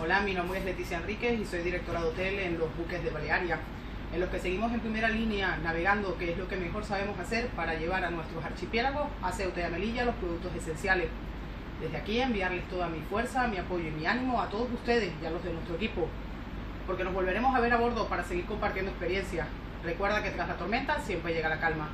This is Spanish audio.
Hola, mi nombre es Leticia Enríquez y soy directora de hotel en los buques de Balearia, en los que seguimos en primera línea navegando, que es lo que mejor sabemos hacer para llevar a nuestros archipiélagos, a Ceuta y a Melilla, los productos esenciales. Desde aquí enviarles toda mi fuerza, mi apoyo y mi ánimo a todos ustedes y a los de nuestro equipo, porque nos volveremos a ver a bordo para seguir compartiendo experiencias. Recuerda que tras la tormenta siempre llega la calma.